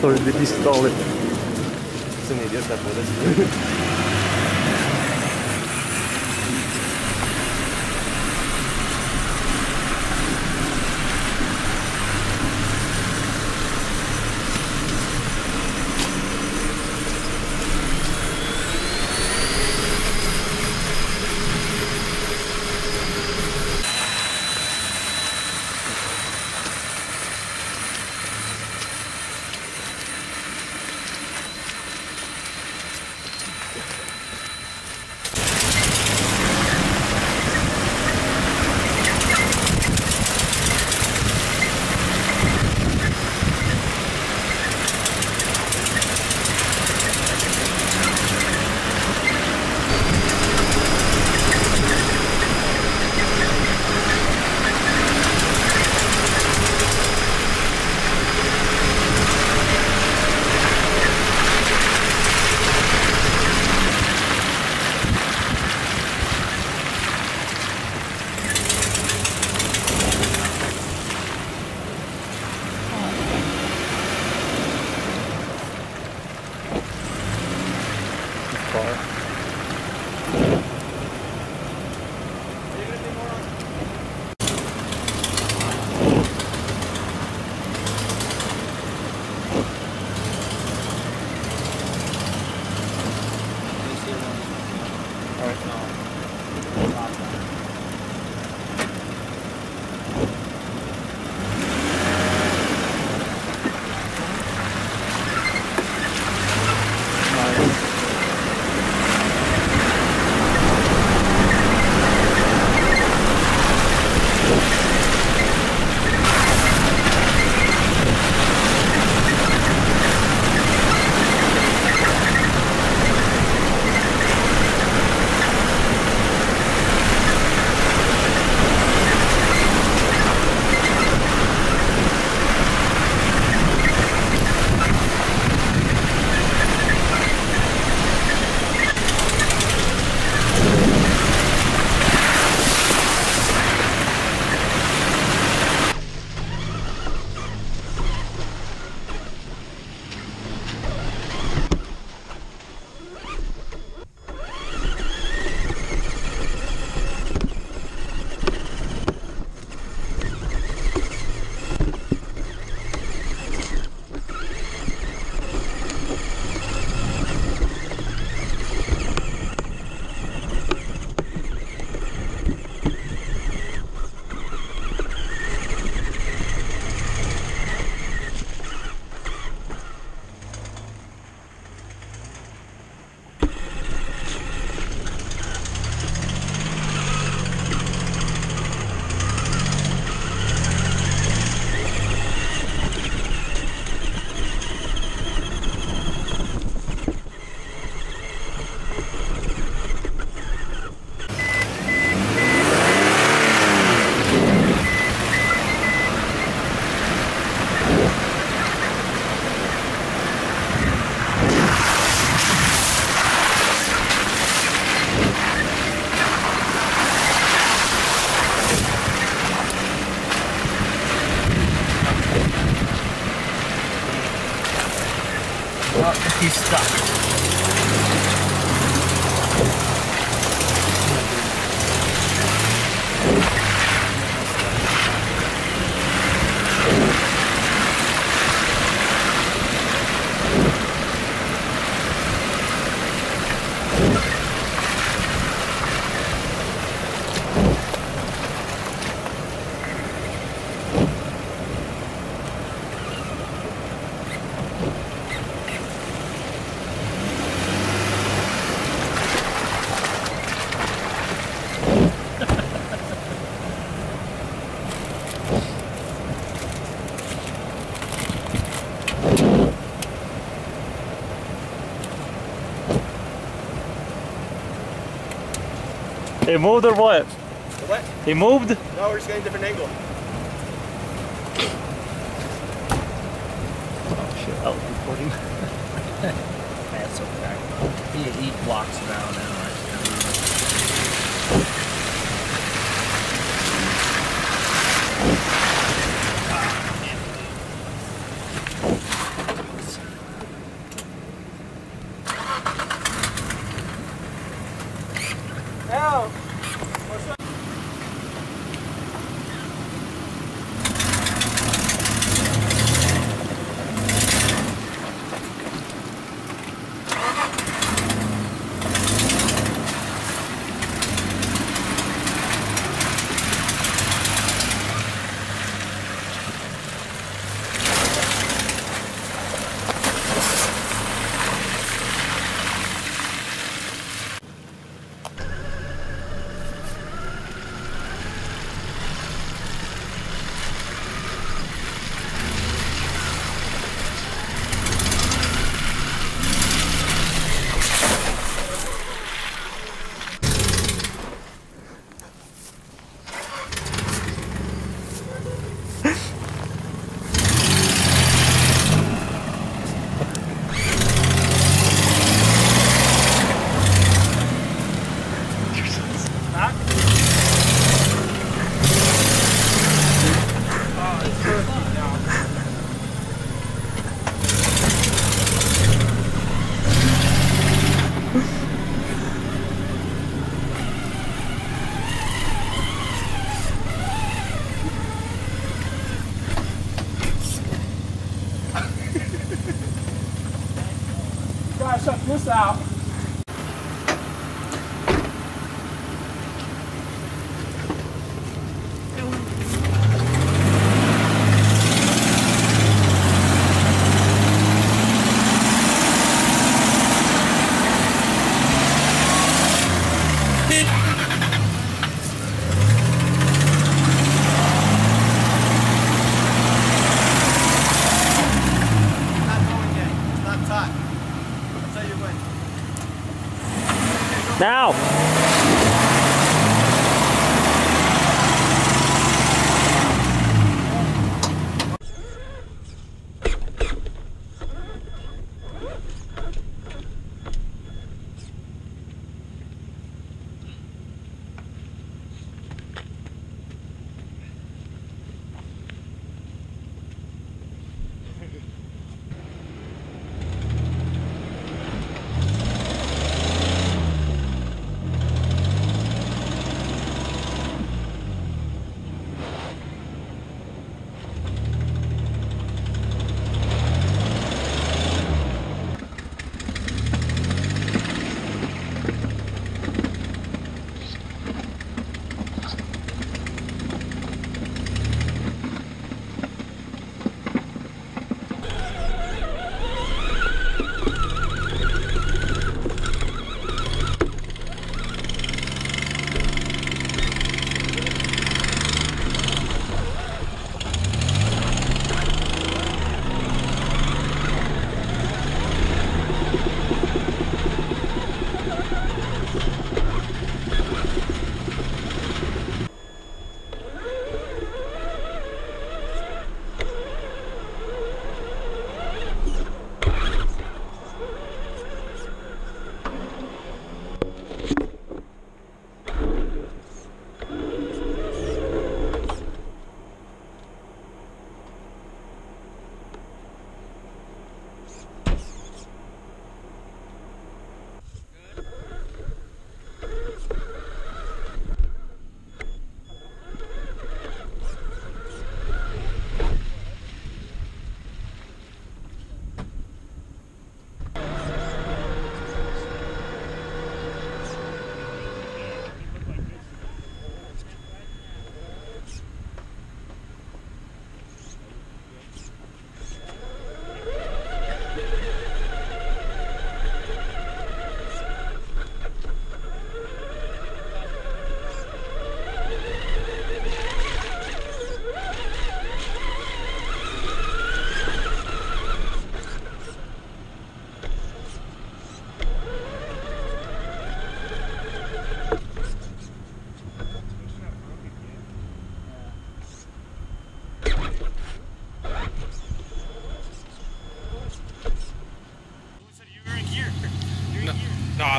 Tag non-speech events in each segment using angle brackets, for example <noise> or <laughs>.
Sonra dedi işte alayım. Sen ne? Oh, he's stuck. He moved or what? What? He moved? No, we're just getting a different angle. Oh shit, I was recording. <laughs> That's so okay. He, he blocks around now. Right? Al. Gotta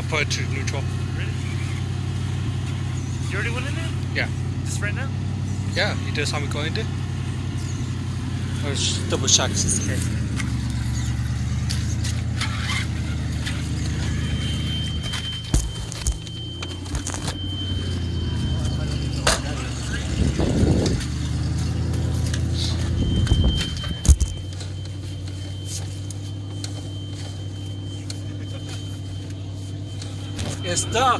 I put it to neutral. You already went in there? Yeah. Just right now? Yeah, you just saw me go into. I was double check. Okay. Es tak,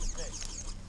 Thanks.